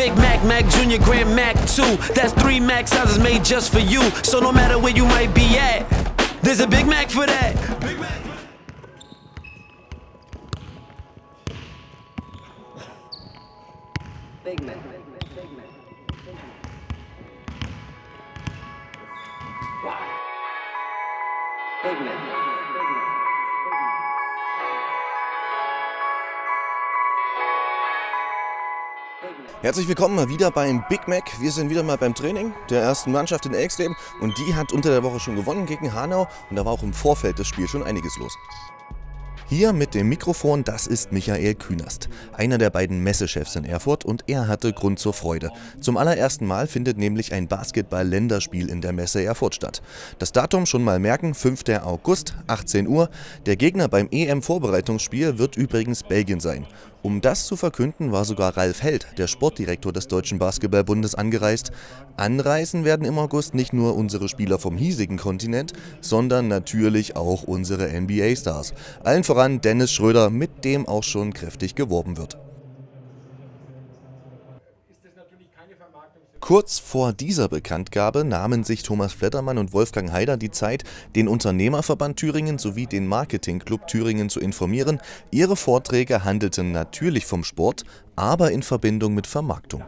Big Mac, Mac Jr., Grand Mac 2. That's three Mac sizes made just for you. So no matter where you might be at, there's a Big Mac for that. Big Mac Big Mac. Herzlich willkommen mal wieder beim Big Mac. Wir sind wieder mal beim Training der ersten Mannschaft in Elxleben und die hat unter der Woche schon gewonnen gegen Hanau und da war auch im Vorfeld des Spiels schon einiges los. Hier mit dem Mikrofon, das ist Michael Künast, einer der beiden Messechefs in Erfurt und er hatte Grund zur Freude. Zum allerersten Mal findet nämlich ein Basketball-Länderspiel in der Messe Erfurt statt. Das Datum schon mal merken, 5. August, 18 Uhr. Der Gegner beim EM-Vorbereitungsspiel wird übrigens Belgien sein. Um das zu verkünden, war sogar Ralf Held, der Sportdirektor des Deutschen Basketballbundes, angereist. Anreisen werden im August nicht nur unsere Spieler vom hiesigen Kontinent, sondern natürlich auch unsere NBA-Stars. Allen voran Dennis Schröder, mit dem auch schon kräftig geworben wird. Kurz vor dieser Bekanntgabe nahmen sich Thomas Flettermann und Wolfgang Haider die Zeit, den Unternehmerverband Thüringen sowie den Marketingclub Thüringen zu informieren. Ihre Vorträge handelten natürlich vom Sport, aber in Verbindung mit Vermarktung.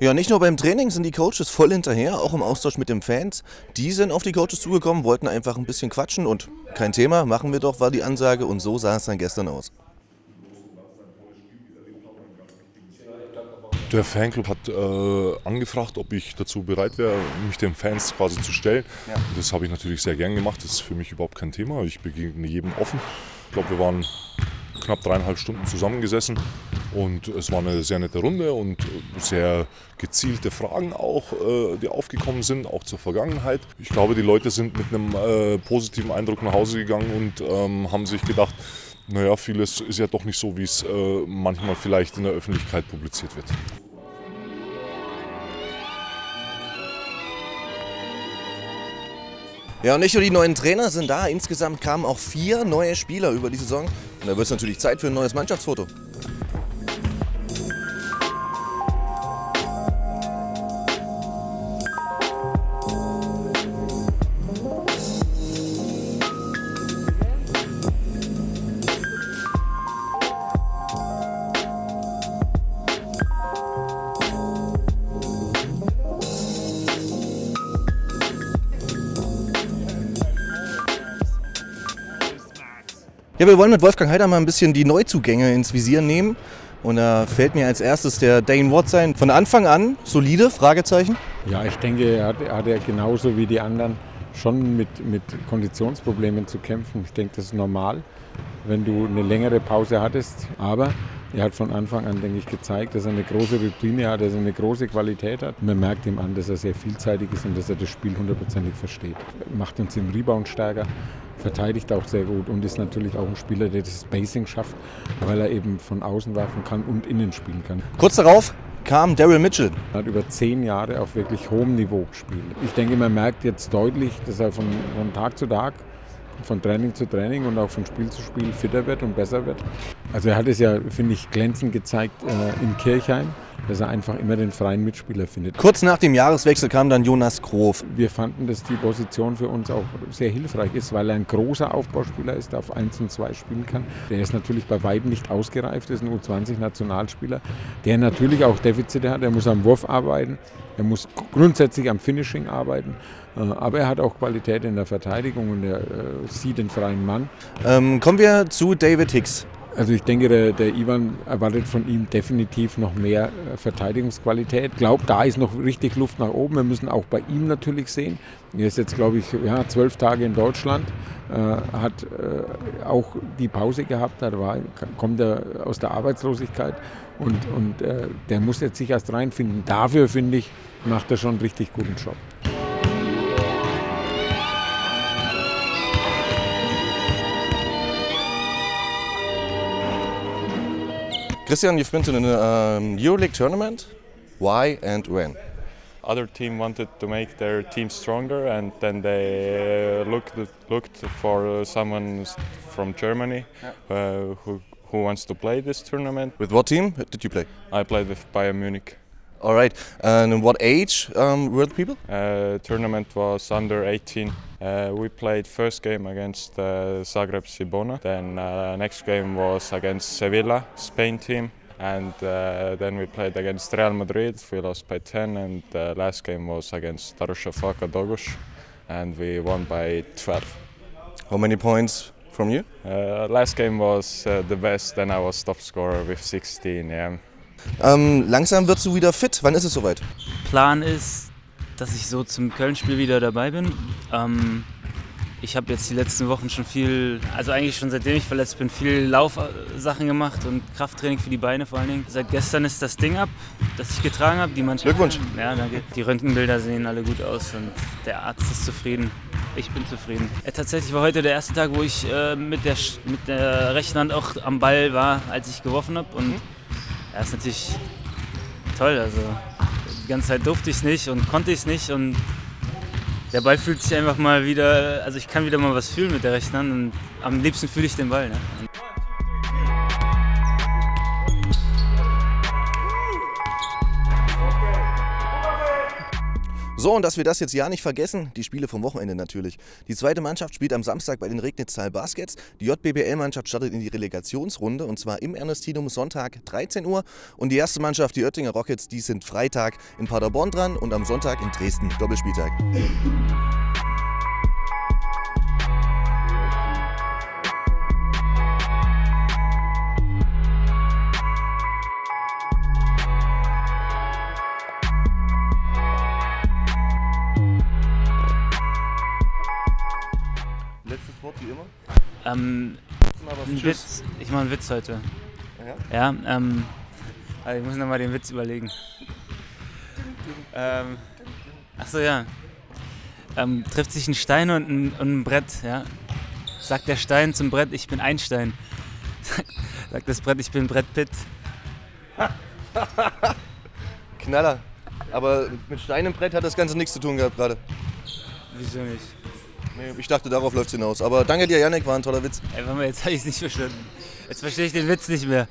Ja, nicht nur beim Training sind die Coaches voll hinterher, auch im Austausch mit den Fans. Die sind auf die Coaches zugekommen, wollten einfach ein bisschen quatschen und kein Thema, machen wir doch, war die Ansage und so sah es dann gestern aus. Der Fanclub hat äh, angefragt, ob ich dazu bereit wäre, mich den Fans quasi zu stellen. Ja. Das habe ich natürlich sehr gern gemacht. Das ist für mich überhaupt kein Thema. Ich begegne jedem offen. Ich glaube, wir waren knapp dreieinhalb Stunden zusammengesessen und es war eine sehr nette Runde und sehr gezielte Fragen auch, äh, die aufgekommen sind, auch zur Vergangenheit. Ich glaube, die Leute sind mit einem äh, positiven Eindruck nach Hause gegangen und ähm, haben sich gedacht, naja, vieles ist ja doch nicht so, wie es äh, manchmal vielleicht in der Öffentlichkeit publiziert wird. Ja, und nicht nur die neuen Trainer sind da, insgesamt kamen auch vier neue Spieler über die Saison. Und da wird es natürlich Zeit für ein neues Mannschaftsfoto. Ja, wir wollen mit Wolfgang Heider mal ein bisschen die Neuzugänge ins Visier nehmen. Und da fällt mir als erstes der Dane Watt sein. Von Anfang an solide, Fragezeichen. Ja, ich denke, er hat, er hat ja genauso wie die anderen schon mit, mit Konditionsproblemen zu kämpfen. Ich denke, das ist normal, wenn du eine längere Pause hattest. Aber er hat von Anfang an, denke ich, gezeigt, dass er eine große Routine hat, dass er eine große Qualität hat. Man merkt ihm an, dass er sehr vielseitig ist und dass er das Spiel hundertprozentig versteht. Macht uns im Rebound stärker, verteidigt auch sehr gut und ist natürlich auch ein Spieler, der das Spacing schafft, weil er eben von außen werfen kann und innen spielen kann. Kurz darauf kam Daryl Mitchell. Er hat über zehn Jahre auf wirklich hohem Niveau gespielt. Ich denke, man merkt jetzt deutlich, dass er von, von Tag zu Tag, von Training zu Training und auch von Spiel zu Spiel fitter wird und besser wird. Also er hat es ja, finde ich, glänzend gezeigt äh, in Kirchheim, dass er einfach immer den freien Mitspieler findet. Kurz nach dem Jahreswechsel kam dann Jonas Grof. Wir fanden, dass die Position für uns auch sehr hilfreich ist, weil er ein großer Aufbauspieler ist, der auf 1 und 2 spielen kann. Der ist natürlich bei weitem nicht ausgereift, ist ein U20-Nationalspieler, der natürlich auch Defizite hat. Er muss am Wurf arbeiten, er muss grundsätzlich am Finishing arbeiten, äh, aber er hat auch Qualität in der Verteidigung und er äh, sieht den freien Mann. Ähm, kommen wir zu David Hicks. Also ich denke, der, der Ivan erwartet von ihm definitiv noch mehr äh, Verteidigungsqualität. Ich glaube, da ist noch richtig Luft nach oben. Wir müssen auch bei ihm natürlich sehen. Er ist jetzt, glaube ich, ja, zwölf Tage in Deutschland, äh, hat äh, auch die Pause gehabt, da war, kommt er aus der Arbeitslosigkeit und, und äh, der muss jetzt sich erst reinfinden. Dafür, finde ich, macht er schon einen richtig guten Job. Christian, you've been to the um, EuroLeague tournament. Why and when? other team wanted to make their team stronger and then they uh, looked looked for uh, someone from Germany uh, who who who wants to play this tournament. With what team did you play? I played with Bayern Munich. All right. And what age um, were the people? Uh, tournament was under 18. Uh, we played first game against uh, Zagreb Cibona. Then uh, next game was against Sevilla, Spain team. And uh, then we played against Real Madrid. We lost by 10. And the last game was against Darüşşafaka Doğuş. And we won by 12. How many points from you? Uh, last game was uh, the best. Then I was top scorer with 16. Yeah. Ähm, langsam wirst du wieder fit. Wann ist es soweit? Plan ist, dass ich so zum Köln-Spiel wieder dabei bin. Ähm, ich habe jetzt die letzten Wochen schon viel, also eigentlich schon seitdem ich verletzt bin, viel Laufsachen gemacht und Krafttraining für die Beine vor allen Dingen. Seit gestern ist das Ding ab, das ich getragen habe. Die Mannschaft, Glückwunsch. Ja, danke. Die Röntgenbilder sehen alle gut aus und der Arzt ist zufrieden. Ich bin zufrieden. Äh, tatsächlich war heute der erste Tag, wo ich äh, mit, der, mit der rechten Hand auch am Ball war, als ich geworfen habe. Und ja, ist natürlich toll. Also die ganze Zeit durfte ich es nicht und konnte ich es nicht. Und der Ball fühlt sich einfach mal wieder, also ich kann wieder mal was fühlen mit der rechten Hand. Und am liebsten fühle ich den Ball. Ne? So, und dass wir das jetzt ja nicht vergessen, die Spiele vom Wochenende natürlich. Die zweite Mannschaft spielt am Samstag bei den Regnitztal Baskets. Die JBBL-Mannschaft startet in die Relegationsrunde und zwar im Ernestinum Sonntag 13 Uhr. Und die erste Mannschaft, die Oettinger Rockets, die sind Freitag in Paderborn dran und am Sonntag in Dresden. Doppelspieltag. Wort wie immer. Ähm, ein Witz. Ich mache einen Witz heute. Ja? Ja, ähm, also ich muss nochmal den Witz überlegen. Ähm, achso, ja. Ähm, trifft sich ein Stein und ein, und ein Brett, ja. Sagt der Stein zum Brett, ich bin Einstein. Sagt das Brett, ich bin Brett Pitt. Knaller. Aber mit Stein im Brett hat das Ganze nichts zu tun gehabt gerade. Wieso nicht? Nee, ich dachte, darauf läuft es hinaus. Aber danke dir, Janik, war ein toller Witz. Ey, mal, jetzt habe ich es nicht verstanden. Jetzt verstehe ich den Witz nicht mehr.